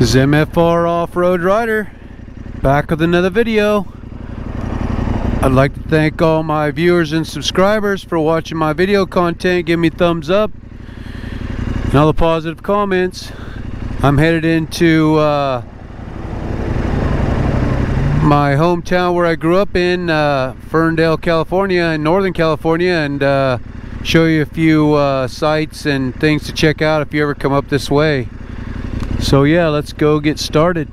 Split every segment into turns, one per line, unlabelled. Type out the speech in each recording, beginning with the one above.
This is MFR Off-Road Rider back with another video. I'd like to thank all my viewers and subscribers for watching my video content. Give me thumbs up and all the positive comments. I'm headed into uh, my hometown where I grew up in, uh, Ferndale, California, in Northern California, and uh, show you a few uh, sites and things to check out if you ever come up this way. So yeah, let's go get started.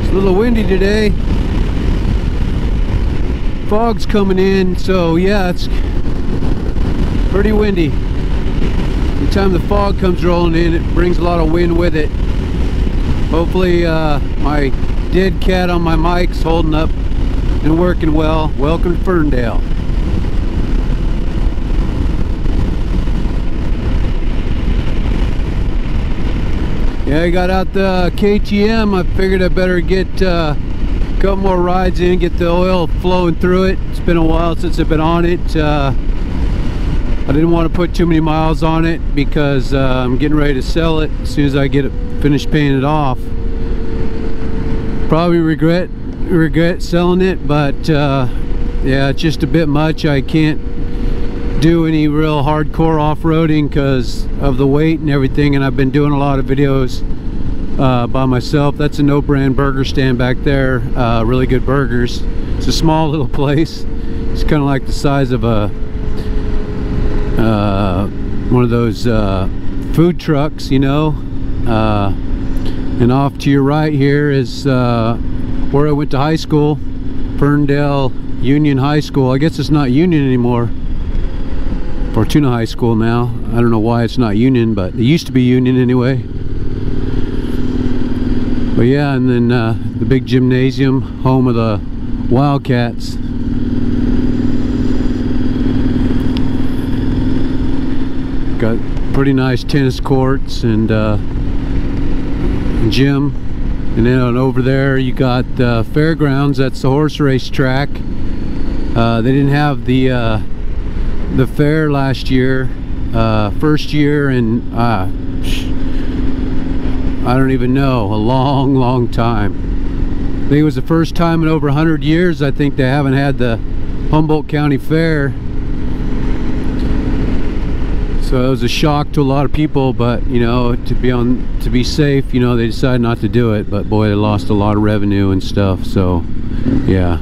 It's a little windy today. Fog's coming in, so yeah, it's pretty windy. Anytime the fog comes rolling in, it brings a lot of wind with it. Hopefully uh, my dead cat on my mic's holding up and working well. Welcome to Ferndale. Yeah, I got out the KTM. I figured I better get uh, a couple more rides in, get the oil flowing through it. It's been a while since I've been on it. Uh, I didn't want to put too many miles on it because uh, I'm getting ready to sell it as soon as I get it finished paying it off. Probably regret regret selling it but uh, yeah it's just a bit much. I can't do any real hardcore off-roading because of the weight and everything and I've been doing a lot of videos uh, by myself. That's a no brand burger stand back there uh, really good burgers. It's a small little place. It's kind of like the size of a uh, one of those uh, food trucks you know? Uh, and off to your right here is where I went to high school, Ferndale Union High School. I guess it's not Union anymore. Fortuna High School now. I don't know why it's not Union, but it used to be Union anyway. But yeah, and then uh, the big gymnasium, home of the Wildcats. Got pretty nice tennis courts and uh, gym and then on over there you got uh, fairgrounds. That's the horse race track uh, they didn't have the uh, the fair last year. Uh, first year and uh, I don't even know a long long time. I think it was the first time in over 100 years I think they haven't had the Humboldt County Fair so it was a shock to a lot of people but you know to be on to be safe you know they decided not to do it but boy they lost a lot of revenue and stuff so yeah.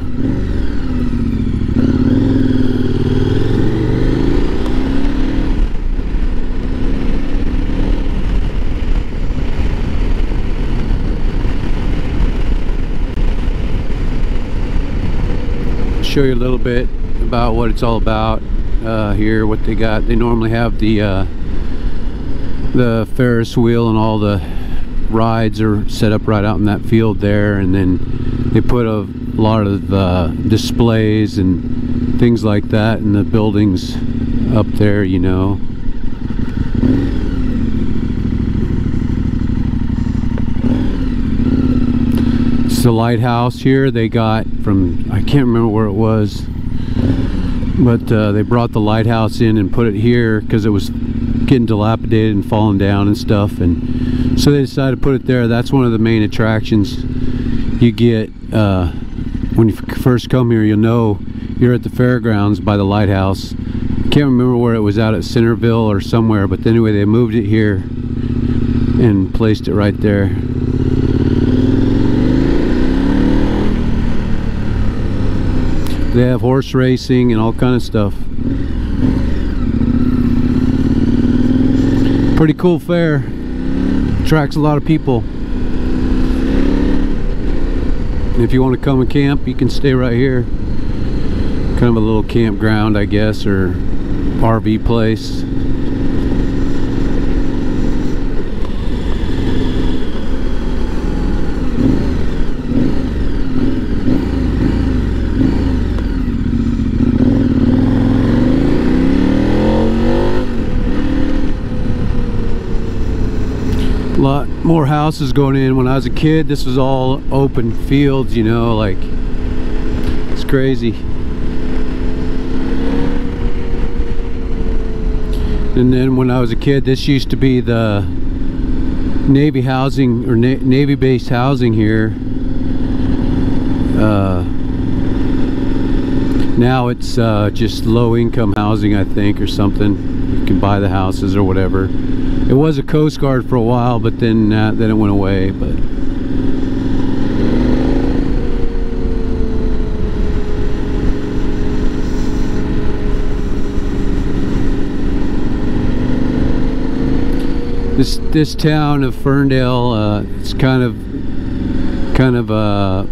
Show you a little bit about what it's all about uh, here what they got. They normally have the uh, the Ferris wheel and all the rides are set up right out in that field there and then they put a lot of uh, displays and things like that in the buildings up there you know. It's the lighthouse here. They got from I can't remember where it was but uh, they brought the lighthouse in and put it here because it was getting dilapidated and falling down and stuff and so they decided to put it there. That's one of the main attractions you get uh, when you first come here. You'll know you're at the fairgrounds by the lighthouse. Can't remember where it was out at Centerville or somewhere but anyway they moved it here and placed it right there they have horse racing and all kind of stuff. Pretty cool fair attracts a lot of people. And if you want to come and camp you can stay right here. Kind of a little campground I guess or RV place more houses going in. When I was a kid, this was all open fields, you know, like it's crazy. And then when I was a kid, this used to be the Navy housing or Na Navy based housing here. Uh, now it's uh, just low income housing, I think, or something. Can buy the houses or whatever. It was a Coast Guard for a while, but then uh, then it went away. But this this town of Ferndale, uh, it's kind of kind of uh,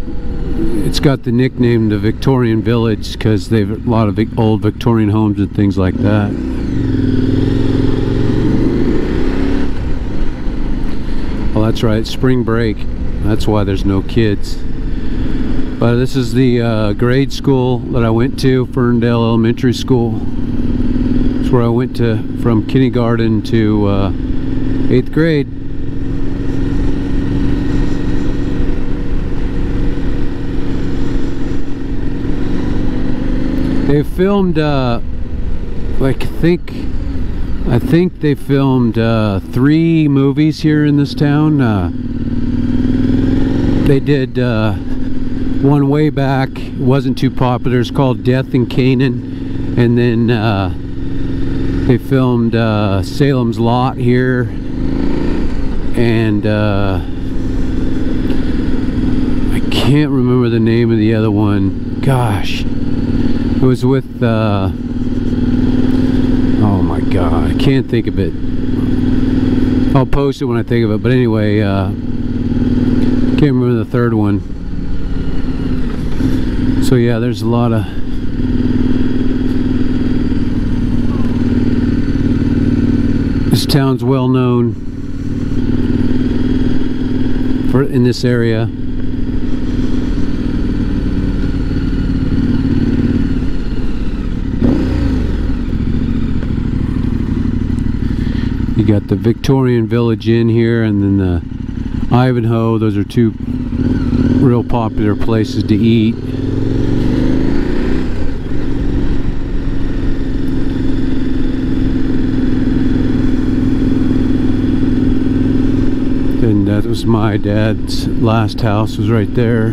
it's got the nickname the Victorian Village because they've a lot of old Victorian homes and things like that. That's right, spring break. That's why there's no kids. But this is the uh, grade school that I went to, Ferndale Elementary School. It's where I went to from kindergarten to uh, eighth grade. They filmed, uh, like, I think, I think they filmed uh, three movies here in this town. Uh, they did uh, one way back, wasn't too popular. It's called Death in Canaan, and then uh, they filmed uh, Salem's Lot here, and uh, I can't remember the name of the other one. Gosh, it was with. I can't think of it. I'll post it when I think of it. But anyway, uh, can't remember the third one. So yeah, there's a lot of this town's well known for in this area. You got the Victorian Village Inn here and then the Ivanhoe. Those are two real popular places to eat. And that was my dad's last house was right there.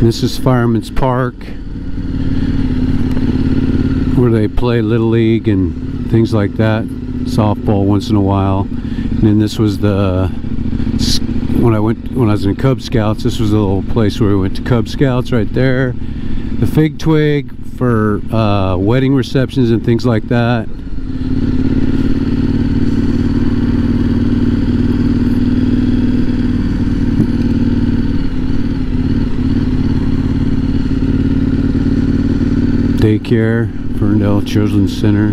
This is Fireman's Park where they play little league and things like that softball once in a while. And then this was the when I went when I was in Cub Scouts this was the little place where we went to Cub Scouts right there. The fig twig for uh, wedding receptions and things like that. Daycare Ferndale Children's Center.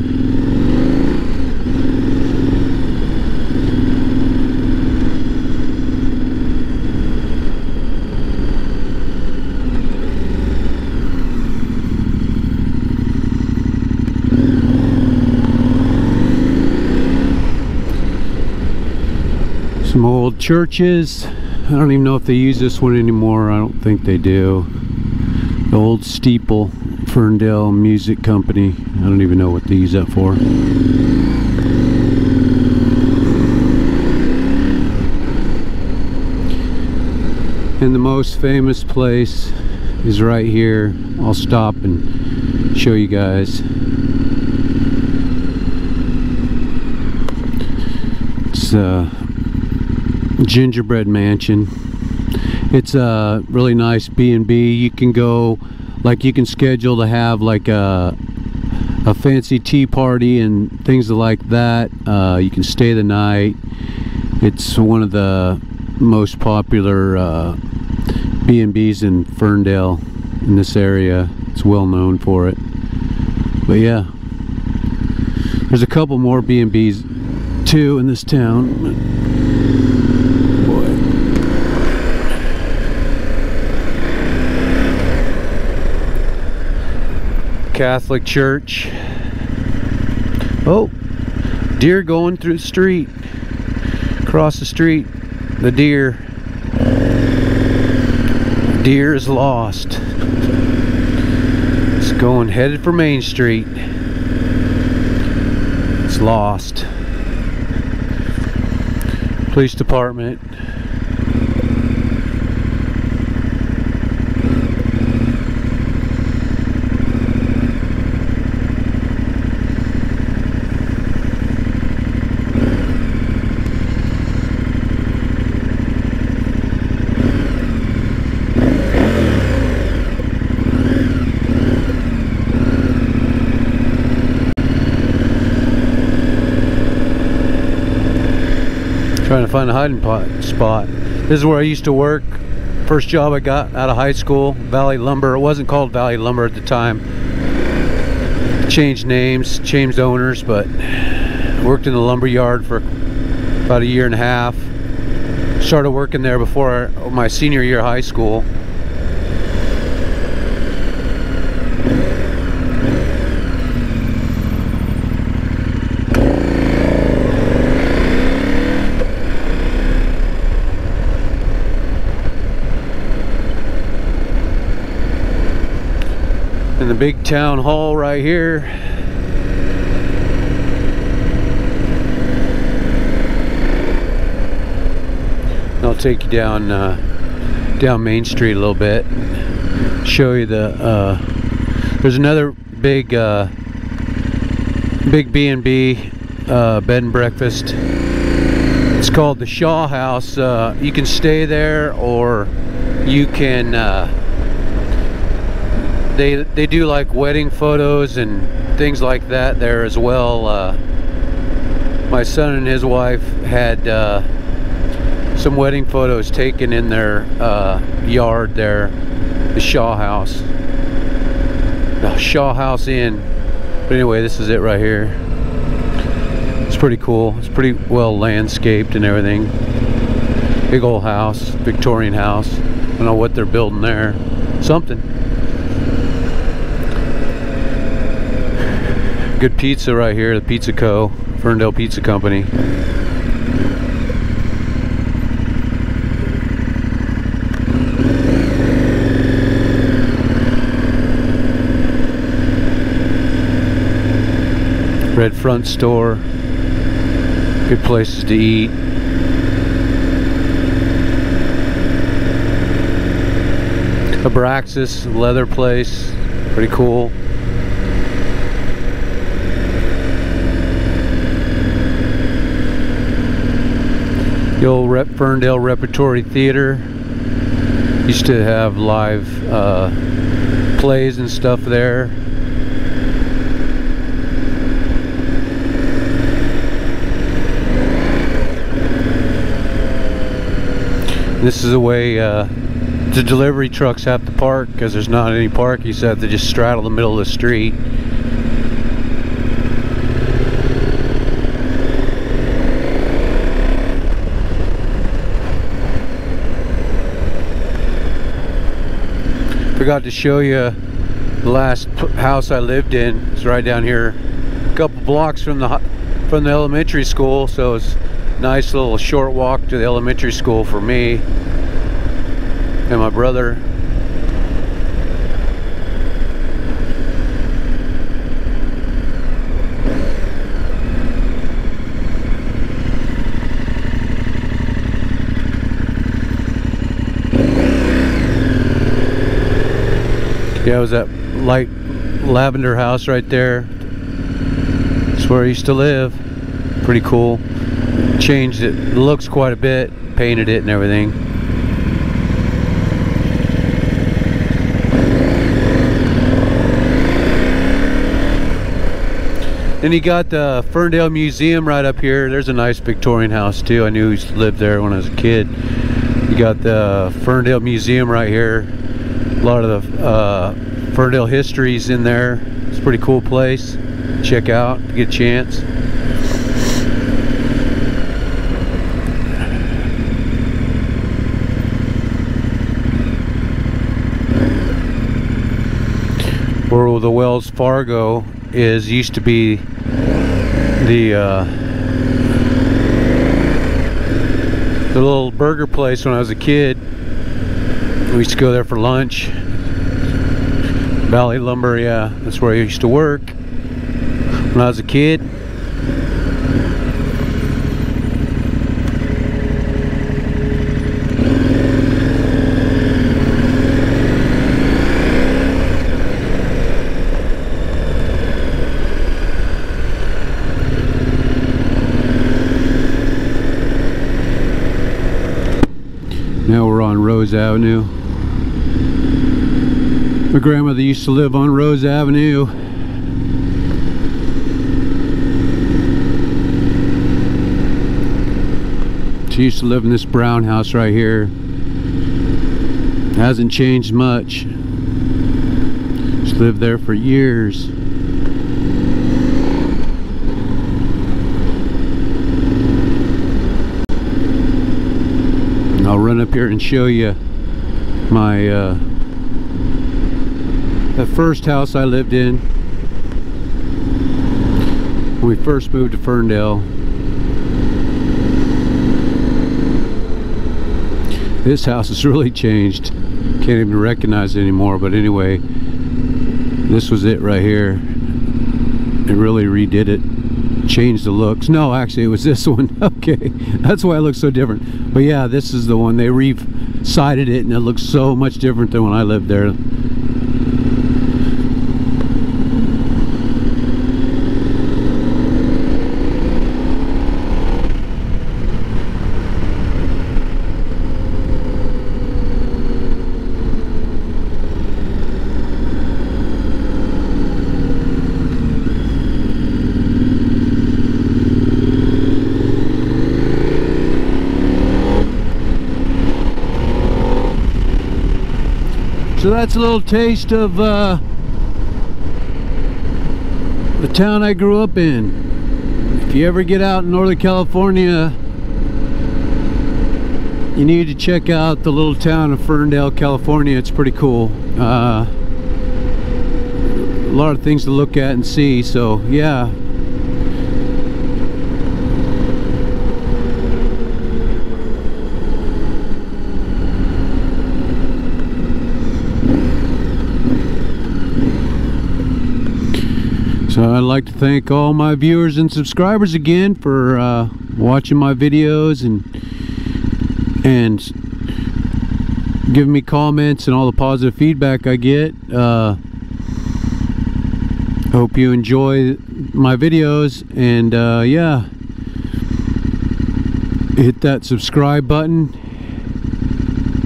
Some old churches. I don't even know if they use this one anymore. I don't think they do. The old steeple Ferndale Music Company. I don't even know what they use that for. And the most famous place is right here. I'll stop and show you guys. It's a gingerbread mansion. It's a really nice b&b you can go like you can schedule to have like a a fancy tea party and things like that. Uh, you can stay the night. It's one of the most popular uh, b&b's in ferndale in this area. It's well known for it. But yeah. There's a couple more b&b's too in this town Catholic Church. Oh, deer going through the street. Across the street, the deer. Deer is lost. It's Going headed for Main Street. It's lost. Police department. A hiding pot spot. This is where I used to work. First job I got out of high school, Valley Lumber. It wasn't called Valley Lumber at the time. Changed names, changed owners, but worked in the lumber yard for about a year and a half. Started working there before my senior year of high school. Big town hall right here. I'll take you down uh, down Main Street a little bit. Show you the. Uh, there's another big uh, big B and B uh, bed and breakfast. It's called the Shaw House. Uh, you can stay there, or you can uh, they they do like wedding photos and things like that there as well. Uh, my son and his wife had uh, some wedding photos taken in their uh, yard there, the Shaw House, the Shaw House Inn. But anyway, this is it right here. It's pretty cool. It's pretty well landscaped and everything. Big old house, Victorian house. I don't know what they're building there. Something. Good pizza right here, the Pizza Co. Ferndale Pizza Company. Red front store. Good places to eat. Abraxas leather place. Pretty cool. The old Rep Ferndale Repertory Theater used to have live uh, plays and stuff there. This is the way uh, the delivery trucks have to park because there's not any park. You have to just straddle the middle of the street. Forgot to show you the last house I lived in. It's right down here, a couple blocks from the from the elementary school. So it's nice little short walk to the elementary school for me and my brother. Yeah, it was that light lavender house right there. That's where I used to live. Pretty cool. Changed it. it looks quite a bit. Painted it and everything. Then you got the Ferndale Museum right up here. There's a nice Victorian house too. I knew he lived there when I was a kid. You got the Ferndale Museum right here a lot of the uh, Ferndale histories in there. It's a pretty cool place. Check out if you get a chance. Where the Wells Fargo is used to be the uh, the little burger place when I was a kid we used to go there for lunch. Valley Lumber, yeah, that's where I used to work when I was a kid. Now we're on Rose Avenue. My grandmother used to live on Rose Avenue. She used to live in this brown house right here. Hasn't changed much. She's lived there for years. I'll run up here and show you my uh, the first house I lived in when we first moved to Ferndale. This house has really changed. Can't even recognize it anymore. But anyway, this was it right here. It really redid it changed the looks no actually it was this one okay that's why it looks so different but yeah this is the one they re-sided it and it looks so much different than when I lived there that's a little taste of uh, the town I grew up in. If you ever get out in Northern California, you need to check out the little town of Ferndale, California. It's pretty cool. Uh, a lot of things to look at and see. So yeah, So I'd like to thank all my viewers and subscribers again for uh, watching my videos and and giving me comments and all the positive feedback I get. Uh, hope you enjoy my videos and uh, yeah, hit that subscribe button,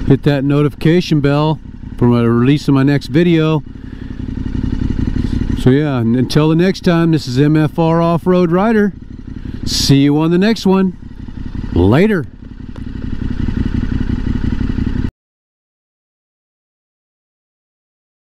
hit that notification bell for my release of my next video. So yeah, until the next time, this is MFR Off-Road Rider. See you on the next one. Later.